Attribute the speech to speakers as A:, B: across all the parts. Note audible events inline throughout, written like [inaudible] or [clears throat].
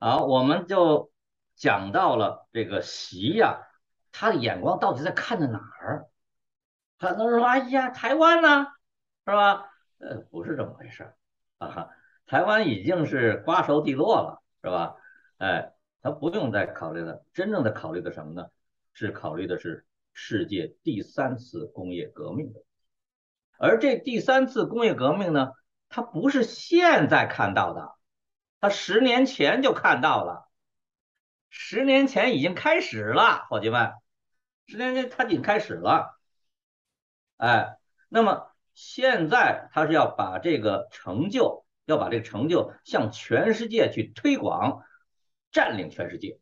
A: 好，我们就讲到了这个习呀，他的眼光到底在看着哪儿？很多人说：“哎呀，台湾呢，是吧？”呃，不是这么回事啊，台湾已经是瓜熟蒂落了，是吧？哎，他不用再考虑了，真正的考虑的什么呢？是考虑的是世界第三次工业革命的，而这第三次工业革命呢，它不是现在看到的。他十年前就看到了，十年前已经开始了，伙计们，十年前他已经开始了，哎，那么现在他是要把这个成就，要把这个成就向全世界去推广，占领全世界，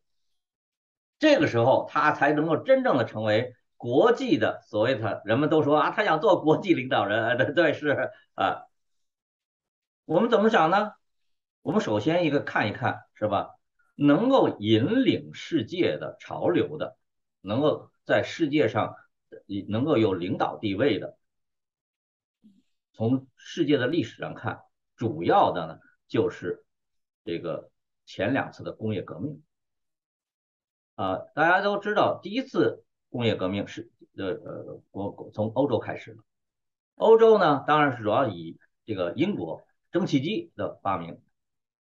A: 这个时候他才能够真正的成为国际的所谓的，人们都说啊，他想做国际领导人，[laughs] 对对是啊，我们怎么想呢？我们首先一个看一看是吧？能够引领世界的潮流的，能够在世界上能够有领导地位的，从世界的历史上看，主要的呢就是这个前两次的工业革命啊。大家都知道，第一次工业革命是呃呃国从欧洲开始的，欧洲呢当然是主要以这个英国蒸汽机的发明。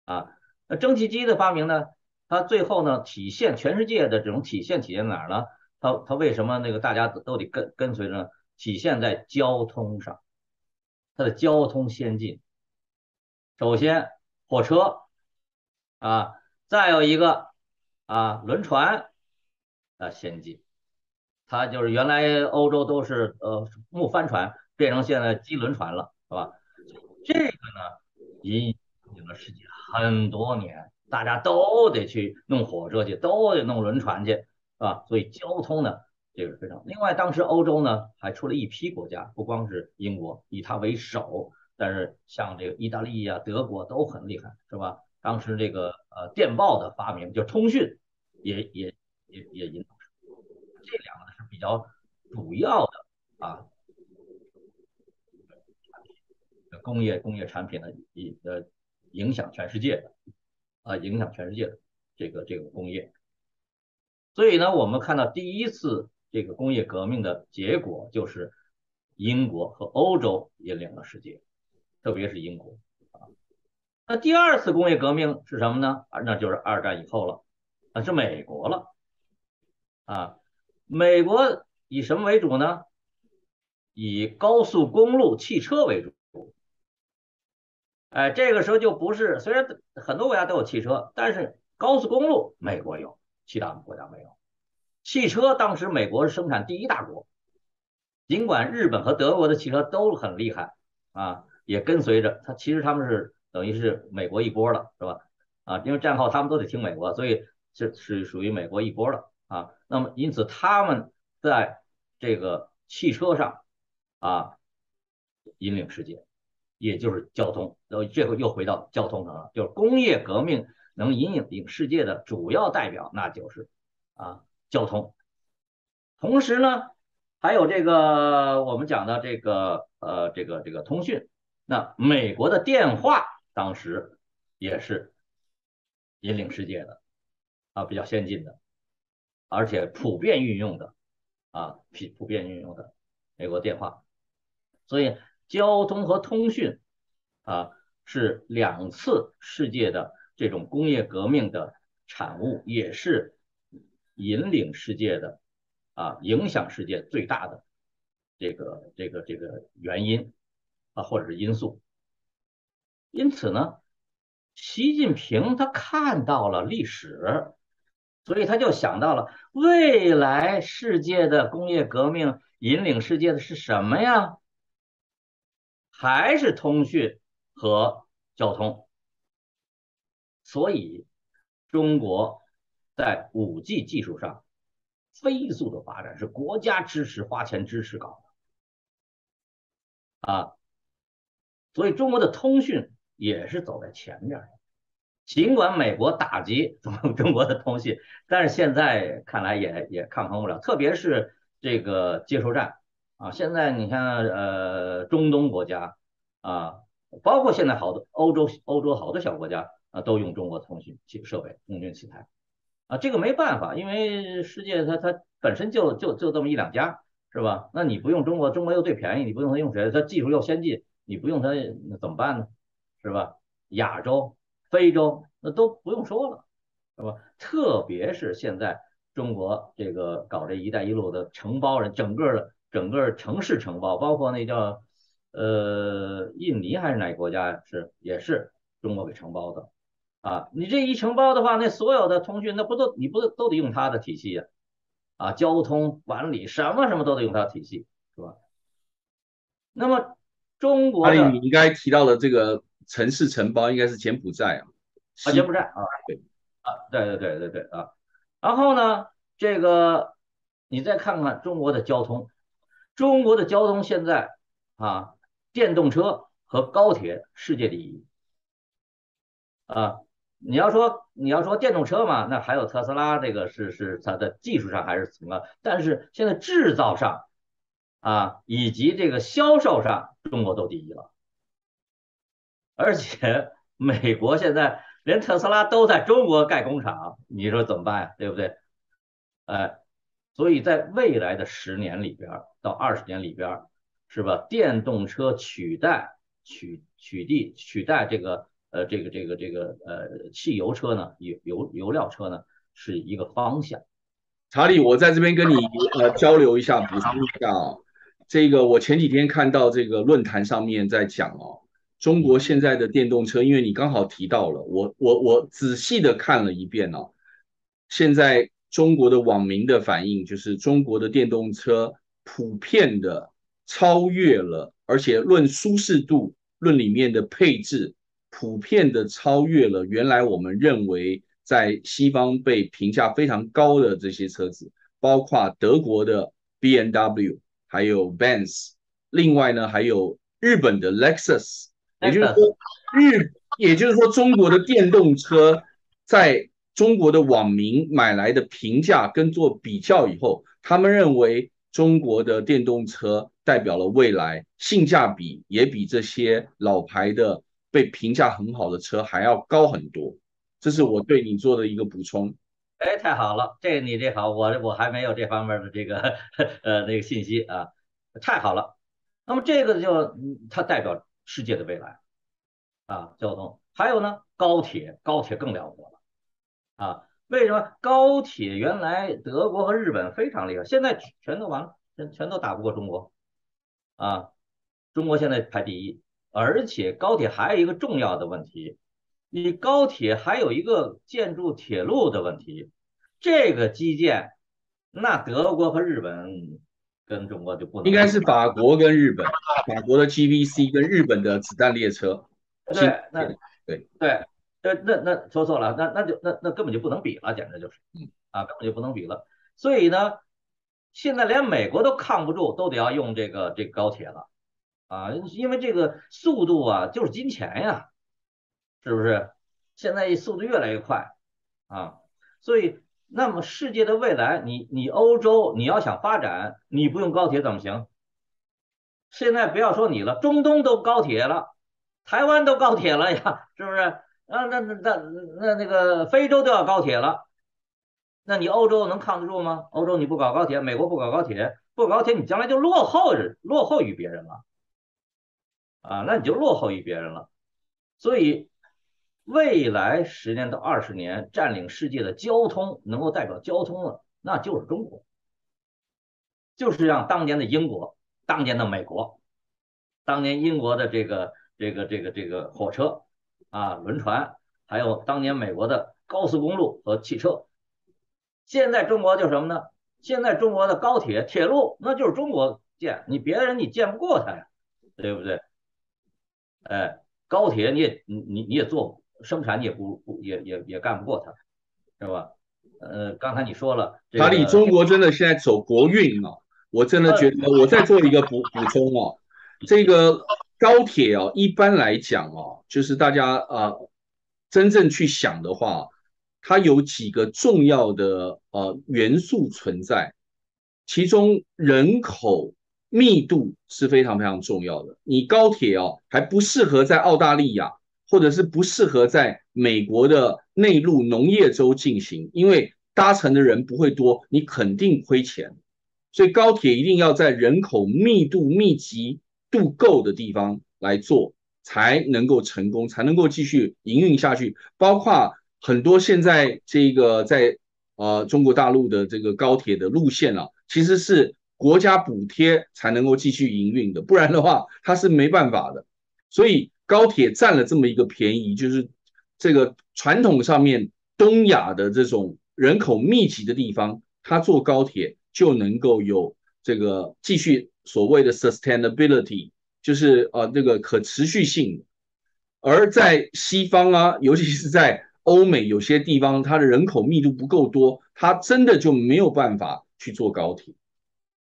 A: 啊，那蒸汽机的发明呢？它最后呢，体现全世界的这种体现体现在哪儿呢？它它为什么那个大家都得跟跟随着？体现在交通上，它的交通先进。首先火车啊，再有一个啊轮船啊先进，它就是原来欧洲都是呃木帆船，变成现在机轮船了，是吧？这个呢引领了世界。很多年，大家都得去弄火车去，都得弄轮船去，是吧？所以交通呢，这个非常。另外，当时欧洲呢还出了一批国家，不光是英国以它为首，但是像这个意大利呀、德国都很厉害，是吧？当时这个呃电报的发明，就通讯，也也也也引导这两个是比较主要的啊，工业工业产品的一呃。影响全世界的啊，影响全世界的这个这个工业，所以呢，我们看到第一次这个工业革命的结果就是英国和欧洲引领了世界，特别是英国啊。那第二次工业革命是什么呢？啊，那就是二战以后了，啊，是美国了啊。美国以什么为主呢？以高速公路汽车为主。哎，这个时候就不是，虽然很多国家都有汽车，但是高速公路美国有，其他国家没有。汽车当时美国是生产第一大国，尽管日本和德国的汽车都很厉害啊，也跟随着它，其实他们是等于是美国一波了，是吧？啊，因为战后他们都得听美国，所以是是属于美国一波了啊。那么因此他们在这个汽车上啊引领世界。也就是交通，然后最后又回到交通上了。就是工业革命能引领世界的主要代表，那就是啊交通。同时呢，还有这个我们讲的这个呃这个这个通讯。那美国的电话当时也是引领世界的啊，比较先进的，而且普遍运用的啊普普遍运用的美国电话，所以。交通和通讯啊，是两次世界的这种工业革命的产物，也是引领世界的啊，影响世界最大的这个这个这个原因啊，或者是因素。因此呢，习近平他看到了历史，所以他就想到了未来世界的工业革命引领世界的是什么呀？还是通讯和交通，所以中国在五 G 技术上飞速的发展，是国家支持、花钱支持搞的啊。所以中国的通讯也是走在前面。尽管美国打击中 [laughs] 中国的通讯，但是现在看来也也抗衡不了，特别是这个接收站。啊，现在你看，呃，中东国家啊，包括现在好多欧洲欧洲好多小国家啊都用中国通讯器设备、通讯器材啊，这个没办法，因为世界它它本身就就就这么一两家，是吧？那你不用中国，中国又最便宜，你不用它用谁？它技术又先进，你不用它那怎么办呢？是吧？亚洲、非洲那都不用说了，是吧？特别是现在中国这个搞这一带一路的承包人，整个的整个城市承包，包括那叫呃印尼还是哪个国家呀？是也是中国给承包的啊。你这一承包的话，那所有的通讯那不都你不都得用它的体系呀？啊，交通管理什么什么都得用它的体系，是吧？那么中国的
B: 你应该提到的这个。城市承包应该是柬埔寨啊，
A: 啊柬埔寨啊，对啊，对对对对对啊，然后呢，这个你再看看中国的交通，中国的交通现在啊，电动车和高铁世界第一啊，你要说你要说电动车嘛，那还有特斯拉，这个是是它的技术上还是怎么，但是现在制造上啊，以及这个销售上，中国都第一了。而且美国现在连特斯拉都在中国盖工厂，你说怎么办呀？对不对？哎，所以在未来的十年里边到二十年里边，是吧？电动车取代取取缔取代这个呃这个这个这个呃汽油车呢，油油油料车呢，是一个方向。
B: 查理，我在这边跟你呃交流一下，补充一下啊，这个我前几天看到这个论坛上面在讲哦。中国现在的电动车，因为你刚好提到了，我我我仔细的看了一遍哦。现在中国的网民的反应就是，中国的电动车普遍的超越了，而且论舒适度、论里面的配置，普遍的超越了原来我们认为在西方被评价非常高的这些车子，包括德国的 B N W，还有 Benz，另外呢还有日本的 Lexus。也就是说，日，也就是说，中国的电动车在中国的网民买来的评价跟做比较以后，他们认为中国的电动车代表了未来，性价比也比这些老牌的被评价很好的车还要高很多。这是我对你做的一个补充。
A: 哎，太好了，这你这好，我我还没有这方面的这个 [laughs] 呃那个信息啊，太好了。那么这个就它代表。世界的未来啊，交通还有呢，高铁，高铁更了不得了啊！为什么高铁原来德国和日本非常厉害，现在全都完了，全全都打不过中国啊！中国现在排第一，而且高铁还有一个重要的问题，你高铁还有一个建筑铁路的问题，这个基建，那德国和日本。跟中国就不能，
B: 应该是法国跟日本，法国的 GVC 跟日本的子弹列车。
A: 对，那对对，那那那说错了，那那就那那根本就不能比了，简直就是，啊，根本就不能比了。所以呢，现在连美国都抗不住，都得要用这个这个高铁了，啊，因为这个速度啊就是金钱呀，是不是？现在速度越来越快啊，所以。那么世界的未来，你你欧洲你要想发展，你不用高铁怎么行？现在不要说你了，中东都高铁了，台湾都高铁了呀，是不是？啊，那那那那那个非洲都要高铁了，那你欧洲能抗得住吗？欧洲你不搞高铁，美国不搞高铁，不搞高铁，你将来就落后落后于别人了，啊，那你就落后于别人了，所以。未来十年到二十年，占领世界的交通能够代表交通的，那就是中国，就是让当年的英国、当年的美国、当年英国的这个这个这个这个火车啊、轮船，还有当年美国的高速公路和汽车，现在中国就什么呢？现在中国的高铁、铁路，那就是中国建，你别的人你建不过他呀，对不对？哎，高铁你也你你你也做。生产你也不不也也也干不过他，是吧？呃，刚才你说了，
B: 哪里中国真的现在走国运啊？我真的觉得，我再做一个补补充哦，这个高铁哦，一般来讲哦，就是大家啊，真正去想的话，它有几个重要的呃元素存在，其中人口密度是非常非常重要的。你高铁哦，还不适合在澳大利亚。或者是不适合在美国的内陆农业州进行，因为搭乘的人不会多，你肯定亏钱。所以高铁一定要在人口密度密集度够的地方来做，才能够成功，才能够继续营运下去。包括很多现在这个在呃中国大陆的这个高铁的路线啊，其实是国家补贴才能够继续营运的，不然的话它是没办法的。所以高铁占了这么一个便宜，就是这个传统上面东亚的这种人口密集的地方，它坐高铁。就能够有这个继续所谓的 sustainability，就是呃这个可持续性。而在西方啊，尤其是在欧美有些地方，它的人口密度不够多，它真的就没有办法去坐高铁。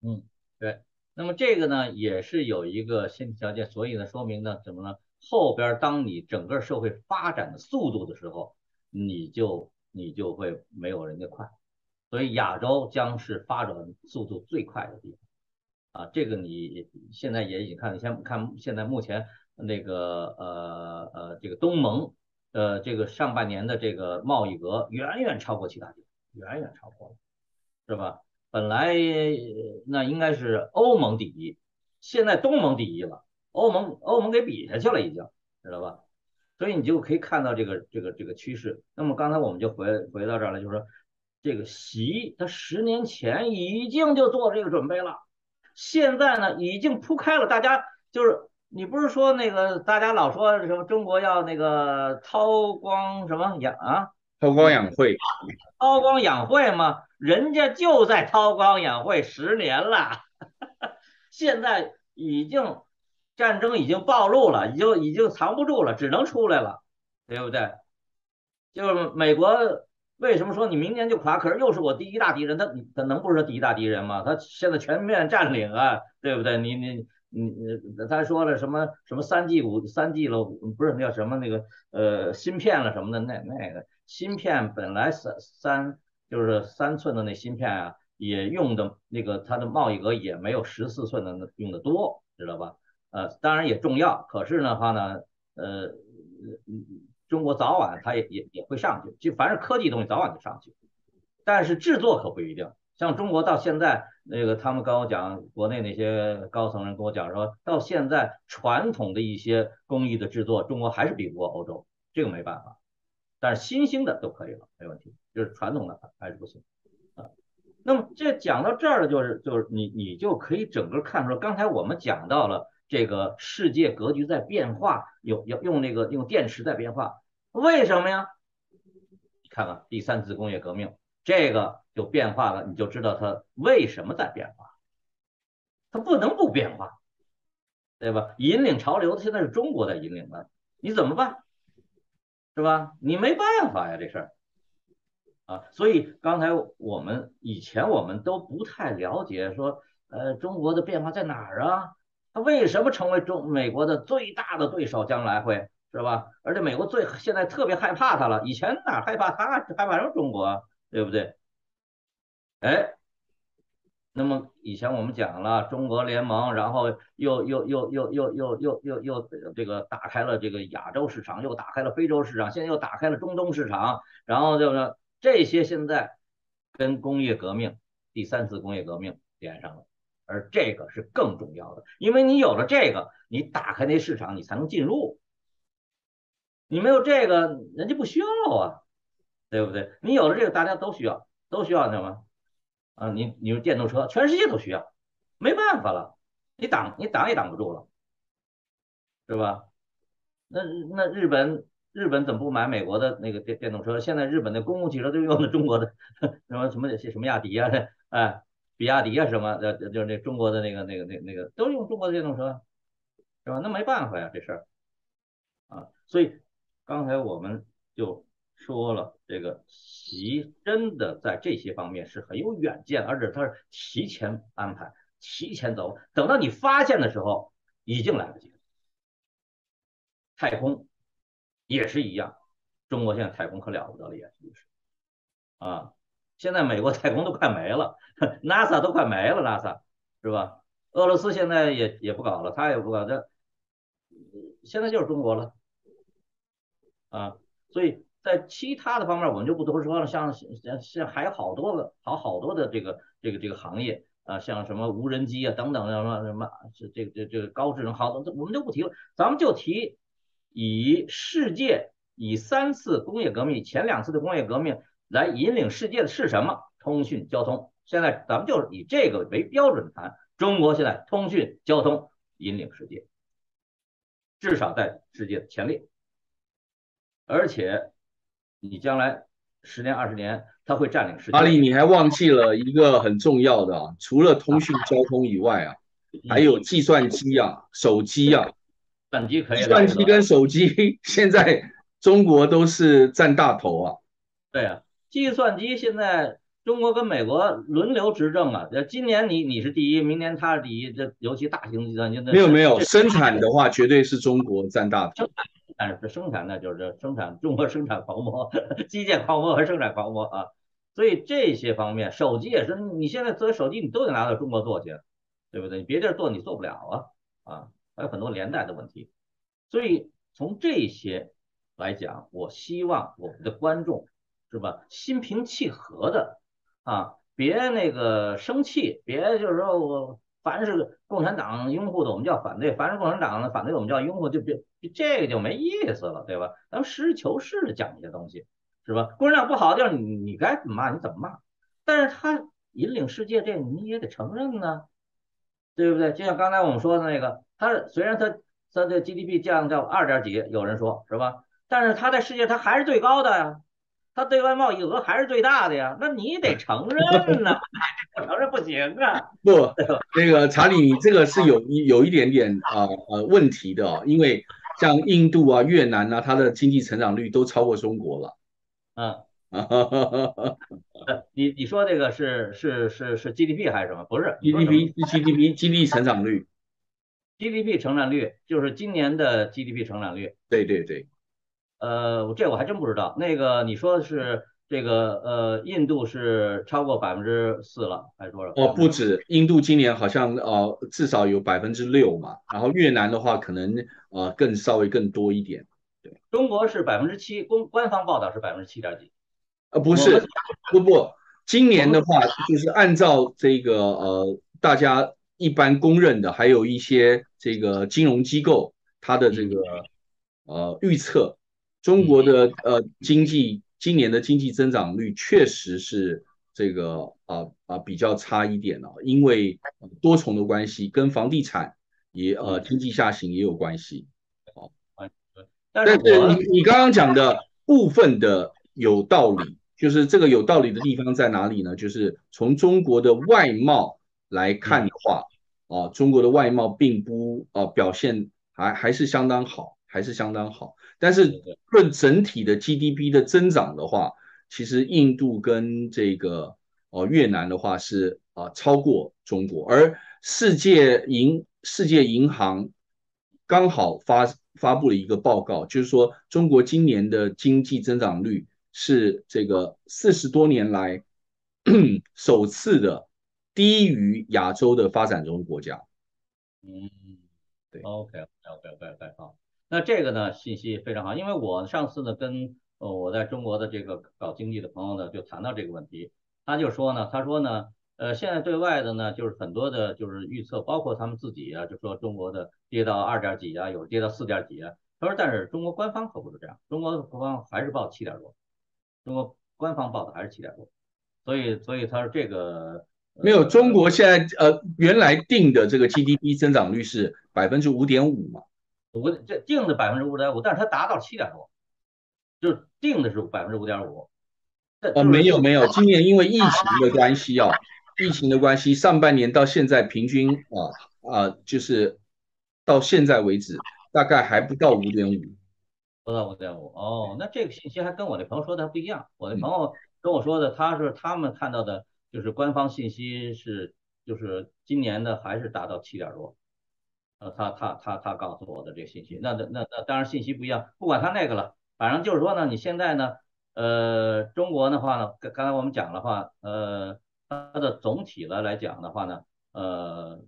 A: 嗯，对。那么这个呢，也是有一个先条件，所以呢，说明呢，怎么呢？后边当你整个社会发展的速度的时候，你就你就会没有人家快。所以亚洲将是发展速度最快的地方啊！这个你现在也已经看，先看现在目前那个呃呃这个东盟呃这个上半年的这个贸易额远远超过其他地方，远远超过了，是吧？本来那应该是欧盟第一，现在东盟第一了，欧盟欧盟给比下去了已经，知道吧？所以你就可以看到这个这个这个趋势。那么刚才我们就回回到这儿了，就是说。这个习他十年前已经就做这个准备了，现在呢已经铺开了。大家就是你不是说那个大家老说什么中国要那个韬光什么养啊？
B: 韬光养晦，[laughs]
A: 韬光养晦吗？人家就在韬光养晦十年了，[laughs] 现在已经战争已经暴露了，已经已经藏不住了，只能出来了，对不对？就是美国。为什么说你明年就垮？可是又是我第一大敌人，他他能不是第一大敌人吗？他现在全面占领啊，对不对？你你你你，他说了什么什么三 G 五三 G 了，不是那叫什么那个呃芯片了什么的那那个芯片本来三三就是三寸的那芯片啊，也用的那个它的贸易额也没有十四寸的那用的多，知道吧？呃，当然也重要，可是的话呢，呃嗯。中国早晚它也也也会上去，就凡是科技东西早晚就上去，但是制作可不一定。像中国到现在那个，他们跟我讲，国内那些高层人跟我讲说，到现在传统的一些工艺的制作，中国还是比不过欧洲，这个没办法。但是新兴的都可以了，没问题，就是传统的还是不行啊。那么这讲到这儿了，就是就是你你就可以整个看出来，刚才我们讲到了。这个世界格局在变化，有要用那个用电池在变化，为什么呀？你看看第三次工业革命，这个就变化了，你就知道它为什么在变化。它不能不变化，对吧？引领潮流的现在是中国在引领的，你怎么办？是吧？你没办法呀，这事儿啊。所以刚才我们以前我们都不太了解，说呃中国的变化在哪儿啊？他为什么成为中美国的最大的对手？将来会是吧？而且美国最现在特别害怕他了，以前哪害怕他？害怕什么中国？对不对？哎，那么以前我们讲了中国联盟，然后又又又又又又又又又这个打开了这个亚洲市场，又打开了非洲市场，现在又打开了中东市场，然后就是这些现在跟工业革命第三次工业革命连上了。而这个是更重要的，因为你有了这个，你打开那市场，你才能进入。你没有这个，人家不需要啊，对不对？你有了这个，大家都需要，都需要什么？啊，你你说电动车，全世界都需要，没办法了，你挡你挡也挡不住了，是吧？那那日本日本怎么不买美国的那个电电动车？现在日本的公共汽车都用的中国的 [laughs] 什么什么些什么亚迪啊，哎。比亚迪啊什么的，就是那中国的那个那个那那个都用中国的电动车，是吧？那没办法呀，这事儿啊。所以刚才我们就说了，这个习真的在这些方面是很有远见，而且他是提前安排、提前走，等到你发现的时候已经来不及了。太空也是一样，中国现在太空可了不得了，也是啊。现在美国太空都快没了，NASA 都快没了，NASA 是吧？俄罗斯现在也也不搞了，他也不搞，这现在就是中国了，啊，所以在其他的方面我们就不多说了，像像像还有好多个好好多的这个这个这个行业啊，像什么无人机啊等等什么什么这这这这个高智能好多我们就不提了，咱们就提以世界以三次工业革命前两次的工业革命来引领世界的是什么？通讯交通。现在咱们就以这个为标准谈，中国现在通讯交通引领世界，至少在世界的前列。而且你将来十年二十年，它会占领世界。
B: 阿里，你还忘记了一个很重要的啊，除了通讯交通以外啊，还有计算机啊、手机啊。
A: 计算机可以。计
B: 算机跟手机 [laughs] 现在中国都是占大头啊。
A: 对啊，计算机现在。中国跟美国轮流执政啊，这今年你你是第一，明年他是第一，这尤其大型计算机
B: 没有没有生产的话，绝对是中国占大头。
A: 但是这生产呢，就是生产中国生产狂魔，基建狂魔和生产狂魔啊，所以这些方面，手机也是，你现在作为手机你都得拿到中国做去，对不对？你别地儿做你做不了啊啊，还有很多连带的问题。所以从这些来讲，我希望我们的观众是吧，心平气和的。啊，别那个生气，别就是说我凡是共产党拥护的，我们叫反对；凡是共产党的反对，我们叫拥护，就别这个就没意思了，对吧？咱们实事求是的讲一些东西，是吧？共产党不好的地方，你你该怎么骂你怎么骂，但是他引领世界，这你也得承认呢，对不对？就像刚才我们说的那个，他虽然他他的 GDP 降到二点几，有人说是吧？但是他在世界他还是最高的呀。它对外贸易额还是最大的呀，那你得承认呐，[laughs] 不承认不行啊。
B: 不，那个查理，你这个是有有一点点啊呃问题的，因为像印度啊、越南啊，它的经济成长率都超过中国了。
A: 嗯 [laughs] 啊，你你说这个是是是是 GDP 还是什么？不是
B: GDP 是 GDP 经济成长率
A: ，GDP 成长率就是今年的 GDP 成长率。
B: 对对对。
A: 呃，这我还真不知道。那个你说的是这个呃，印度是超过百分之四了，还是多少？
B: 哦，不止，印度今年好像呃至少有百分之六嘛。然后越南的话，可能呃更稍微更多一点。对，
A: 中国是百分之七，公官方报道是百分之七点几。
B: 呃，不是，不不，今年的话就是按照这个呃大家一般公认的，还有一些这个金融机构它的这个呃预测。中国的呃经济今年的经济增长率确实是这个啊啊比较差一点了，因为多重的关系，跟房地产也呃经济下行也有关系。
A: 好，但是
B: 你你刚刚讲的部分的有道理，就是这个有道理的地方在哪里呢？就是从中国的外贸来看的话，啊，中国的外贸并不啊表现还还是相当好，还是相当好。但是论整体的 GDP 的增长的话，其实印度跟这个哦越南的话是啊超过中国，而世界银世界银行刚好发发布了一个报告，就是说中国今年的经济增长率是这个四十多年来 [clears throat] 首次的低于亚洲的发展中国家。
A: 嗯，对，OK OK OK OK 好。那这个呢，信息非常好，因为我上次呢跟呃我在中国的这个搞经济的朋友呢就谈到这个问题，他就说呢，他说呢，呃现在对外的呢就是很多的就是预测，包括他们自己啊，就说中国的跌到二点几啊，有跌到四点几啊，他说但是中国官方可不是这样，中国官方还是报七点多，中国官方报的还是七点多，所以所以他说这个
B: 没有中国现在呃原来定的这个 GDP 增长率是百分之五点五嘛。
A: 五这定的百分之五点五，但是它达到七点多，就是定的是百分之五点五。
B: 呃，没有没有，今年因为疫情的关系啊，疫情的关系，上半年到现在平均啊啊，就是到现在为止，大概还不到五点五，
A: 不到五点五。哦，那这个信息还跟我那朋友说的还不一样。我那朋友跟我说的，他是他们看到的，就是官方信息是，就是今年的还是达到七点多。呃，他他他他告诉我的这个信息，那那那那当然信息不一样，不管他那个了，反正就是说呢，你现在呢，呃，中国的话呢，刚刚才我们讲的话，呃，它的总体的来讲的话呢，呃，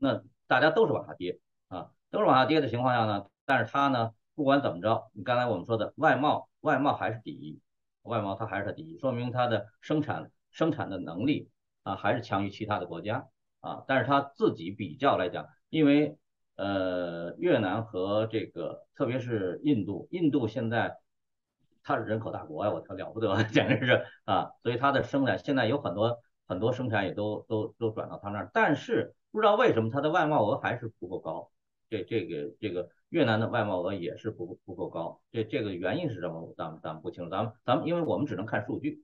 A: 那大家都是往下跌啊，都是往下跌的情况下呢，但是它呢，不管怎么着，你刚才我们说的外贸，外贸还是第一，外贸它还是它第一，说明它的生产生产的能力啊还是强于其他的国家啊。但是它自己比较来讲，因为呃越南和这个特别是印度，印度现在它是人口大国呀，我操了不得，简直是啊，所以它的生产现在有很多很多生产也都都都转到它那儿，但是不知道为什么它的外贸额还是不够高。这这个这个越南的外贸额也是不不够高，这这个原因是什么？咱们咱们不清楚，咱们咱们因为我们只能看数据，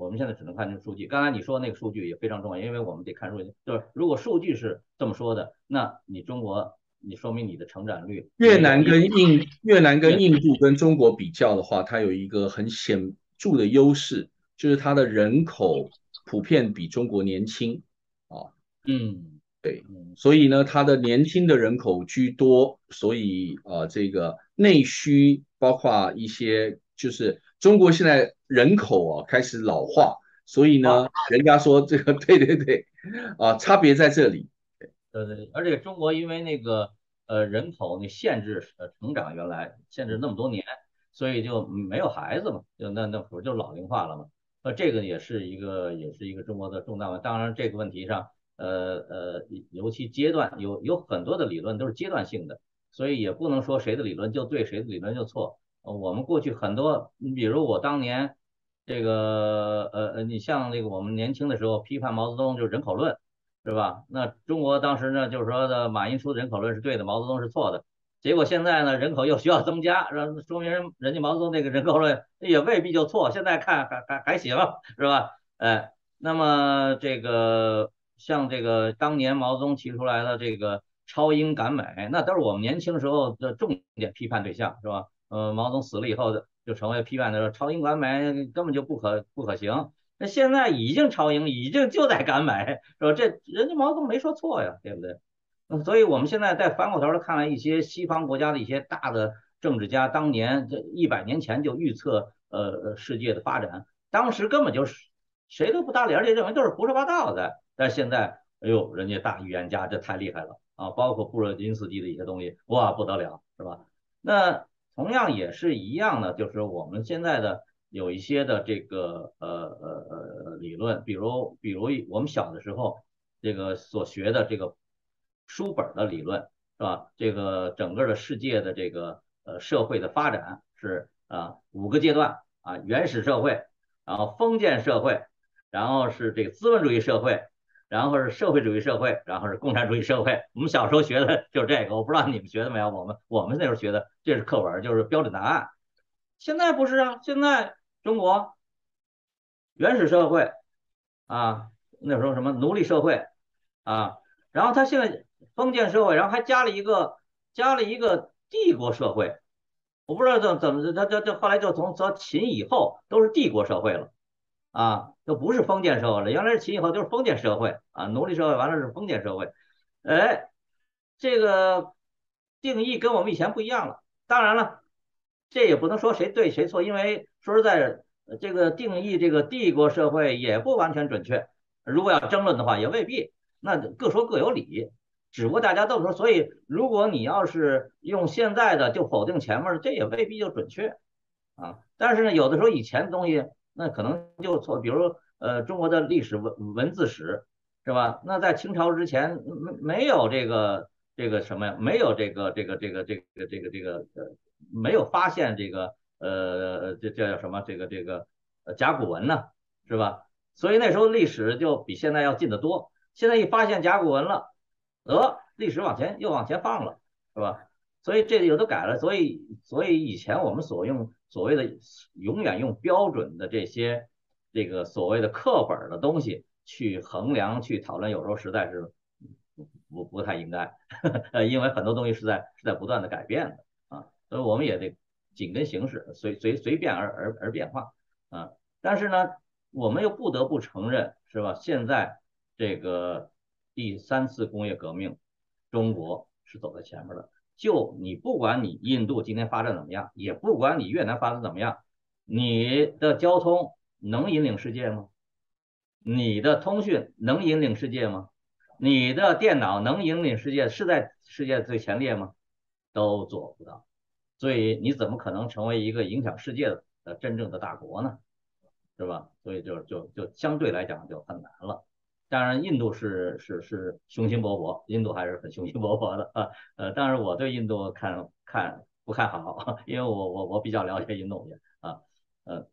A: 我们现在只能看这个数据。刚才你说那个数据也非常重要，因为我们得看数据，就是如果数据是这么说的，那你中国你说明你的成长率，
B: 越南跟印越南跟印度跟中国比较的话，它有一个很显著的优势，就是它的人口普遍比中国年轻啊，
A: 嗯。
B: 对，所以呢，它的年轻的人口居多，所以呃，这个内需包括一些，就是中国现在人口啊开始老化，所以呢，人家说这个对对对，啊，差别在这里。
A: 对对对，而且中国因为那个呃人口那限制呃成长，原来限制那么多年，所以就没有孩子嘛，就那那不就老龄化了嘛？那这个也是一个也是一个中国的重大问当然这个问题上。呃呃，尤其阶段有有很多的理论都是阶段性的，所以也不能说谁的理论就对，谁的理论就错。我们过去很多，你比如我当年这个呃呃，你像那个我们年轻的时候批判毛泽东就是人口论，是吧？那中国当时呢就是说的马寅初的人口论是对的，毛泽东是错的。结果现在呢人口又需要增加，让说明人人家毛泽东那个人口论也未必就错，现在看还还还行，是吧？哎，那么这个。像这个当年毛泽东提出来的这个超英赶美，那都是我们年轻时候的重点批判对象，是吧？呃，毛泽东死了以后，就成为批判的说超英赶美根本就不可不可行。那现在已经超英，已经就在赶美，是吧？这人家毛泽东没说错呀，对不对？所以我们现在再反过头来看了一些西方国家的一些大的政治家，当年这一百年前就预测呃世界的发展，当时根本就是谁都不搭理，而且认为都是胡说八道的。但现在，哎呦，人家大预言家这太厉害了啊！包括布热津斯基的一些东西，哇，不得了，是吧？那同样也是一样的，就是我们现在的有一些的这个呃呃呃理论，比如比如我们小的时候这个所学的这个书本的理论，是吧？这个整个的世界的这个呃社会的发展是啊五个阶段啊，原始社会，然后封建社会，然后是这个资本主义社会。然后是社会主义社会，然后是共产主义社会。我们小时候学的就是这个，我不知道你们学的没有。我们我们那时候学的这是课文，就是标准答案。现在不是啊，现在中国原始社会啊，那时候什么奴隶社会啊，然后他现在封建社会，然后还加了一个加了一个帝国社会。我不知道怎怎么，他他他后来就从从秦以后都是帝国社会了。啊，都不是封建社会了，原来是秦以后都是封建社会啊，奴隶社会完了是封建社会，哎，这个定义跟我们以前不一样了。当然了，这也不能说谁对谁错，因为说实在，这个定义这个帝国社会也不完全准确。如果要争论的话，也未必，那各说各有理。只不过大家都说，所以如果你要是用现在的就否定前面的，这也未必就准确啊。但是呢，有的时候以前的东西。那可能就错，比如呃中国的历史文文字史是吧？那在清朝之前没没有这个这个什么呀？没有这个这个这个这个这个这个呃没有发现这个呃这这叫什么？这个这个甲骨文呢是吧？所以那时候历史就比现在要近得多。现在一发现甲骨文了，得历史往前又往前放了是吧？所以这个都改了。所以所以以前我们所用。所谓的永远用标准的这些这个所谓的课本的东西去衡量去讨论，有时候实在是不不太应该，呃，[laughs] 因为很多东西是在是在不断的改变的啊，所以我们也得紧跟形势，随随随便而而而变化啊。但是呢，我们又不得不承认，是吧？现在这个第三次工业革命，中国是走在前面的。就你不管你印度今天发展怎么样，也不管你越南发展怎么样，你的交通能引领世界吗？你的通讯能引领世界吗？你的电脑能引领世界，是在世界最前列吗？都做不到。所以你怎么可能成为一个影响世界的真正的大国呢？是吧？所以就就就相对来讲就很难了。当然，印度是是是雄心勃勃，印度还是很雄心勃勃的啊。呃，当然我对印度看看不看好，因为我我我比较了解印度啊，呃，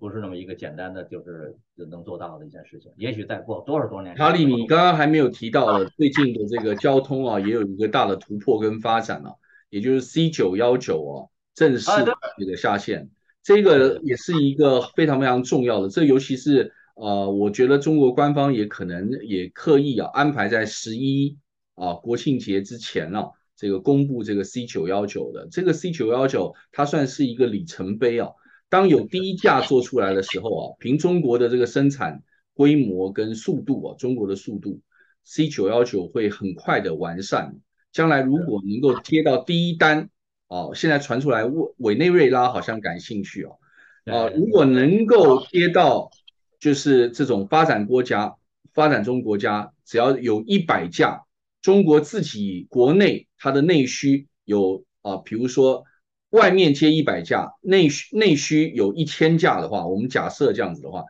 A: 不是那么一个简单的就是就能做到的一件事情。也许再过多少多年，
B: 查理，你刚刚还没有提到最近的这个交通啊，也有一个大的突破跟发展啊，也就是 C 九幺九哦，正式这个下线。这个也是一个非常非常重要的，这尤其是呃，我觉得中国官方也可能也刻意啊安排在十一啊国庆节之前啊，这个公布这个 C 九幺九的这个 C 九幺九，它算是一个里程碑啊。当有第一架做出来的时候啊，凭中国的这个生产规模跟速度啊，中国的速度，C 九幺九会很快的完善。将来如果能够接到第一单。哦，现在传出来委委内瑞拉好像感兴趣哦，啊，如果能够接到，就是这种发展国家、发展中国家，只要有一百架，中国自己国内它的内需有啊，比如说外面接一百架，内需内需有一千架的话，我们假设这样子的话，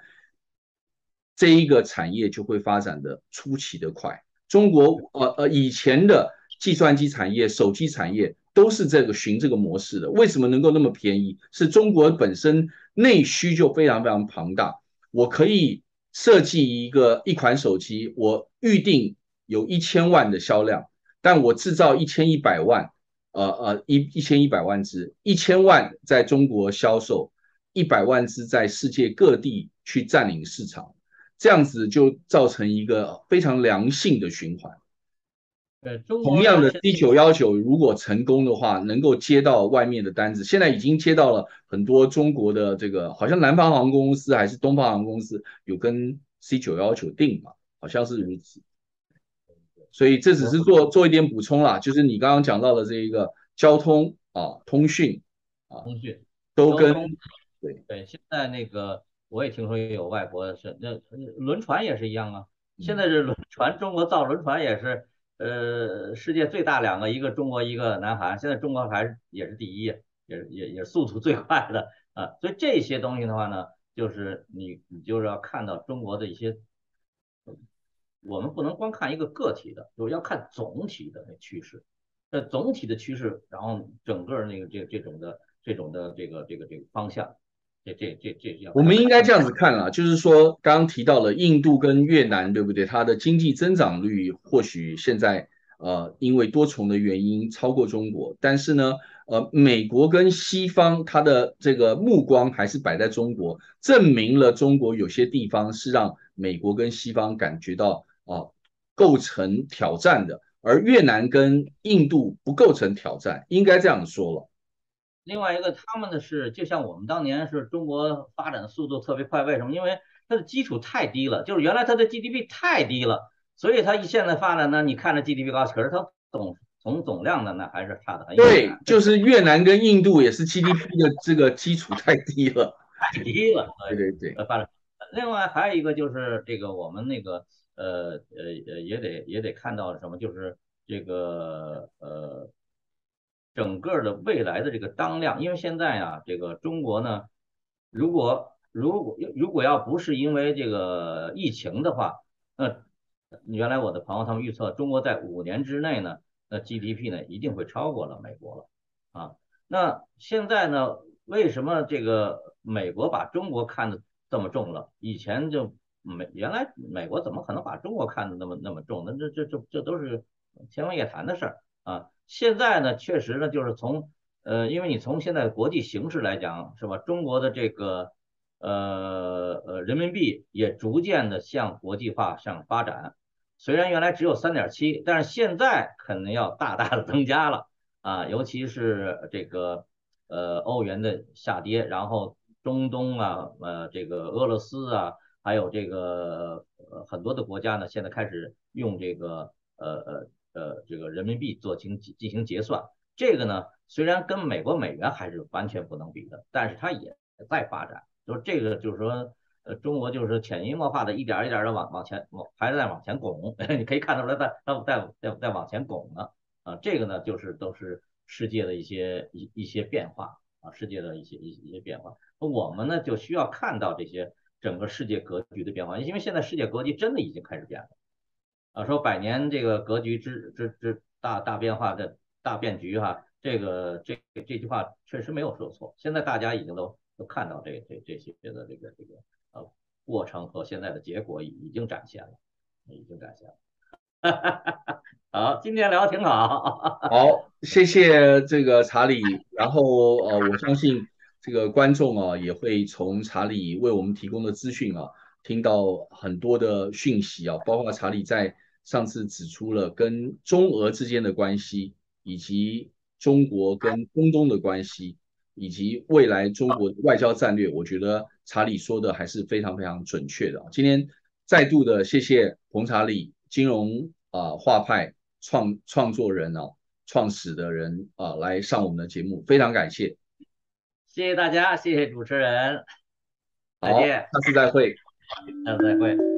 B: 这一个产业就会发展的出奇的快。中国呃呃以前的计算机产业、手机产业。都是这个循这个模式的，为什么能够那么便宜？是中国本身内需就非常非常庞大。我可以设计一个一款手机，我预定有一千万的销量，但我制造一千一百万，呃呃一一千一百万只，一千万在中国销售，一百万只在世界各地去占领市场，这样子就造成一个非常良性的循环。同样的 D 九幺九，如果成功的话，能够接到外面的单子。现在已经接到了很多中国的这个，好像南方航空公司还是东方航空公司有跟 C 九幺九订嘛，好像是如此。所以这只是做做一点补充啦，就是你刚刚讲到的这一个交通啊、通讯啊、
A: 通讯
B: 都跟
A: 对对。现在那个我也听说有外国是那轮船也是一样啊。现在这轮船，中国造轮船也是。呃，世界最大两个，一个中国，一个南韩。现在中国还是也是第一，也也也速度最快的啊。所以这些东西的话呢，就是你你就是要看到中国的一些，我们不能光看一个个体的，就是要看总体的那趋势。那总体的趋势，然后整个那个这这种的这种的这个这个这个方向。
B: 我们应该这样子看啊，就是说刚刚提到了印度跟越南，对不对？它的经济增长率或许现在呃因为多重的原因超过中国，但是呢，呃，美国跟西方它的这个目光还是摆在中国，证明了中国有些地方是让美国跟西方感觉到啊构成挑战的，而越南跟印度不构成挑战，应该这样说了。
A: 另外一个，他们的是就像我们当年是中国发展的速度特别快，为什么？因为它的基础太低了，就是原来它的 GDP 太低了，所以它现在发展呢，你看着 GDP 高，可是它总从总量的那还是差的很
B: 远。对，就是越南跟印度也是 GDP 的 [laughs] 这个基础太低了，
A: 太低了。
B: 对对对，
A: 发展。另外还有一个就是这个我们那个呃呃呃也得也得看到什么，就是这个呃。整个的未来的这个当量，因为现在啊，这个中国呢，如果如果如果要不是因为这个疫情的话，那原来我的朋友他们预测，中国在五年之内呢，那 GDP 呢一定会超过了美国了啊。那现在呢，为什么这个美国把中国看得这么重了？以前就美原来美国怎么可能把中国看得那么那么重？那这这这这都是天方夜谭的事儿啊。现在呢，确实呢，就是从呃，因为你从现在国际形势来讲，是吧？中国的这个呃呃人民币也逐渐的向国际化上发展。虽然原来只有三点七，但是现在肯定要大大的增加了啊！尤其是这个呃欧元的下跌，然后中东啊呃这个俄罗斯啊，还有这个呃很多的国家呢，现在开始用这个呃呃。呃，这个人民币做进进行结算，这个呢，虽然跟美国美元还是完全不能比的，但是它也在发展。就是这个，就是说，呃，中国就是潜移默化的一点一点的往往前往，还是在往前拱。[laughs] 你可以看出来，在在在在在往前拱呢。啊，这个呢，就是都是世界的一些一一些变化啊，世界的一些一一些变化。我们呢就需要看到这些整个世界格局的变化，因为现在世界格局真的已经开始变了啊。说百年这个格局之之之大大变化的大变局哈，这个这这句话确实没有说错。现在大家已经都都看到这这这些的这个这个呃过程和现在的结果已已经展现了，已经展现了。[laughs] 好，今天聊的挺好。[laughs]
B: 好，谢谢这个查理。然后呃，我相信这个观众啊，也会从查理为我们提供的资讯啊，听到很多的讯息啊，包括查理在上次指出了跟中俄之间的关系，以及中国跟中东的关系，以及未来中国的外交战略。我觉得查理说的还是非常非常准确的。今天再度的谢谢彭查理。金融啊画派创创作人哦，创始的人啊来上我们的节目，非常感谢，
A: 谢谢大家，谢谢主持人，再见，
B: 下次再会，
A: 下次再会。